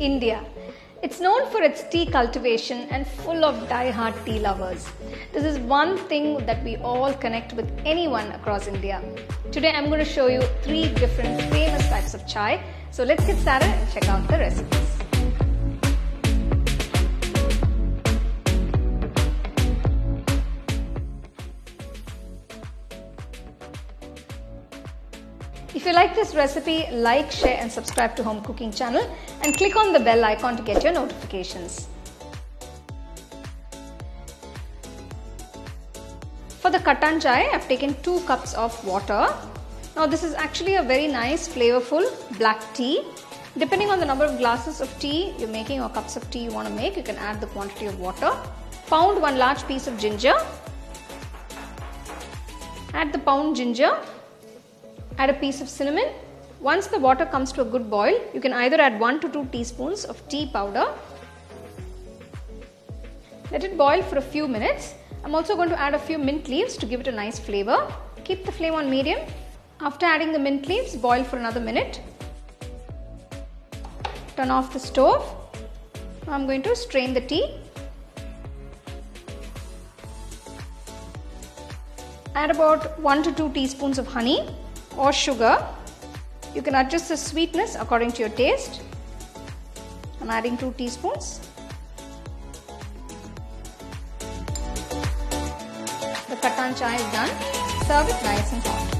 India. It's known for its tea cultivation and full of die-hard tea lovers. This is one thing that we all connect with anyone across India. Today I'm going to show you three different famous types of chai. So let's get started and check out the recipes. You like this recipe, like, share and subscribe to Home Cooking channel and click on the bell icon to get your notifications. For the kattan chai, I've taken 2 cups of water. Now this is actually a very nice flavorful black tea. Depending on the number of glasses of tea you're making or cups of tea you want to make, you can add the quantity of water. Pound one large piece of ginger. Add the pound ginger add a piece of cinnamon. Once the water comes to a good boil, you can either add 1 to 2 teaspoons of tea powder. Let it boil for a few minutes. I'm also going to add a few mint leaves to give it a nice flavor. Keep the flame on medium. After adding the mint leaves, boil for another minute. Turn off the stove. Now I'm going to strain the tea. Add about 1 to 2 teaspoons of honey or sugar. You can adjust the sweetness according to your taste. I'm adding 2 teaspoons. The kattan chai is done. Serve it nice and hot.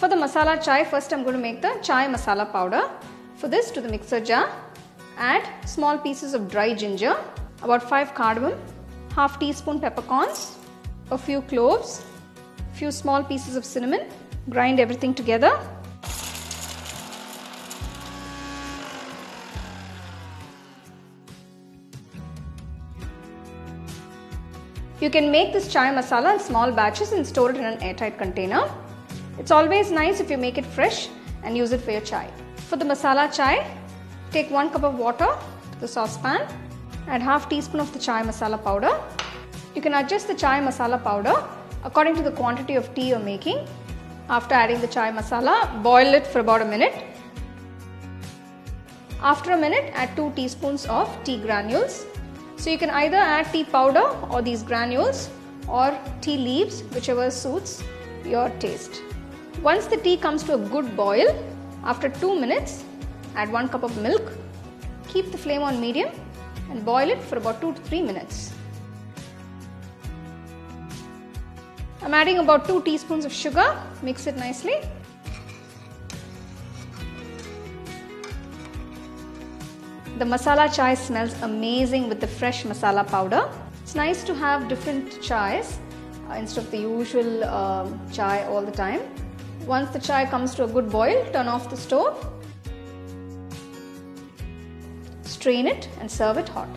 For the masala chai, first I'm going to make the chai masala powder. For this, to the mixer jar, add small pieces of dry ginger, about 5 cardamom, half teaspoon peppercorns, a few cloves, few small pieces of cinnamon, grind everything together. You can make this chai masala in small batches and store it in an airtight container. It's always nice if you make it fresh and use it for your chai. For the masala chai, take 1 cup of water to the saucepan, add half teaspoon of the chai masala powder. You can adjust the chai masala powder according to the quantity of tea you're making. After adding the chai masala, boil it for about a minute. After a minute, add 2 teaspoons of tea granules. So you can either add tea powder or these granules or tea leaves, whichever suits your taste. Once the tea comes to a good boil, after 2 minutes, add 1 cup of milk. Keep the flame on medium and boil it for about 2 to 3 minutes. I'm adding about 2 teaspoons of sugar, mix it nicely. The masala chai smells amazing with the fresh masala powder. It's nice to have different chais uh, instead of the usual um, chai all the time. Once the chai comes to a good boil, turn off the stove, strain it and serve it hot.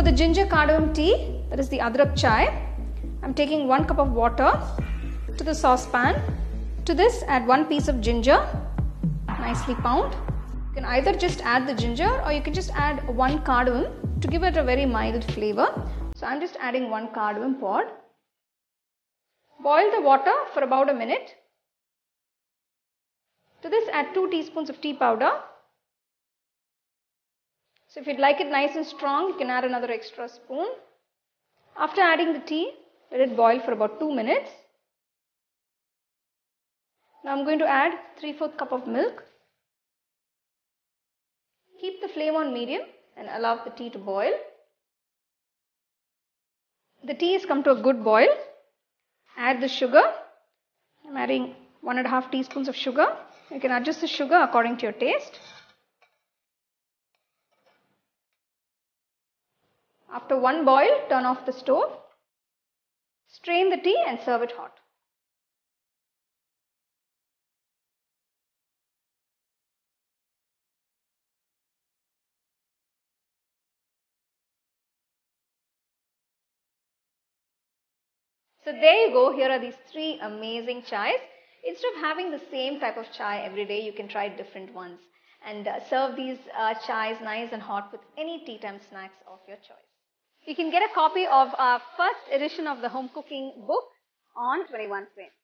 For the ginger cardamom tea, that is the adrak chai, I'm taking 1 cup of water to the saucepan. To this, add 1 piece of ginger, nicely pound. You can either just add the ginger or you can just add 1 cardamom to give it a very mild flavor. So I'm just adding 1 cardamom pod. Boil the water for about a minute. To this, add 2 teaspoons of tea powder so if you'd like it nice and strong, you can add another extra spoon. After adding the tea, let it boil for about 2 minutes. Now I'm going to add 3 4 cup of milk. Keep the flame on medium and allow the tea to boil. The tea has come to a good boil. Add the sugar. I'm adding 1 and a half teaspoons of sugar. You can adjust the sugar according to your taste. After one boil, turn off the stove. Strain the tea and serve it hot. So there you go. Here are these three amazing chais. Instead of having the same type of chai every day, you can try different ones and uh, serve these uh, chais nice and hot with any tea time snacks of your choice. You can get a copy of our first edition of the home cooking book on 21 Frames.